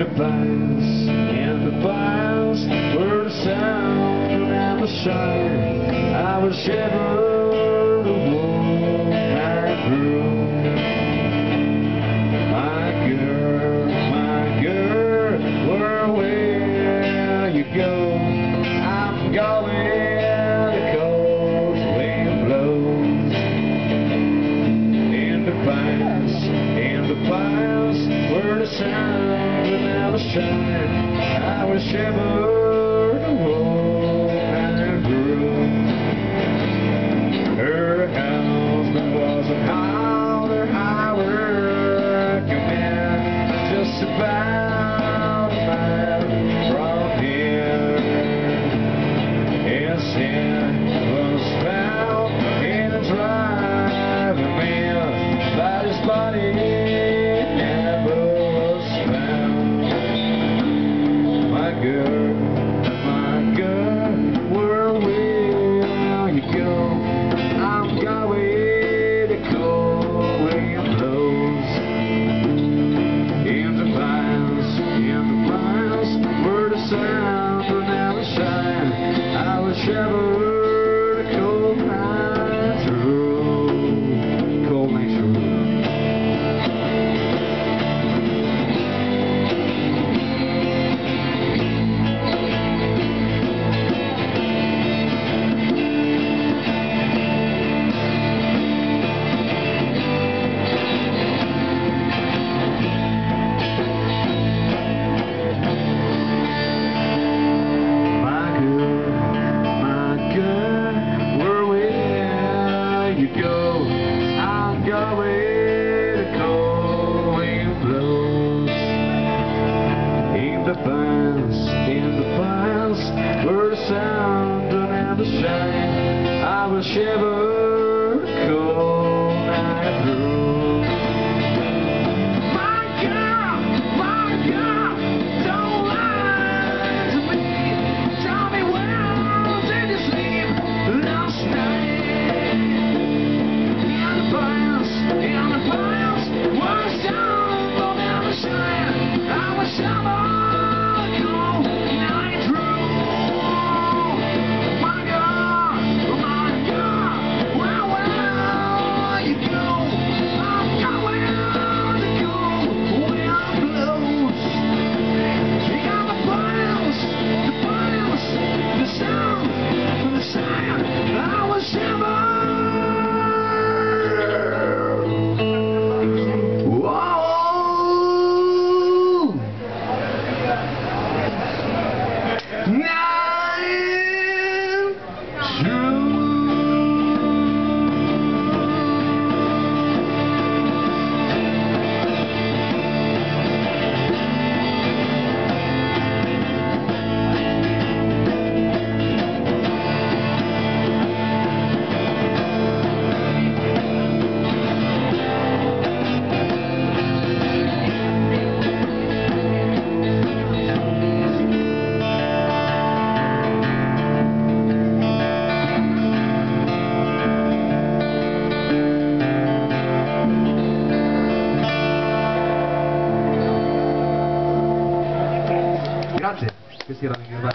the pines, in the pines, where the sound and the shine, I was shepherd the warm I grew. My girl, my girl, where will you go? I'm going. In the pines, in the pines, where the sound I was shivering. Chevrolet. esqueceram de gravar.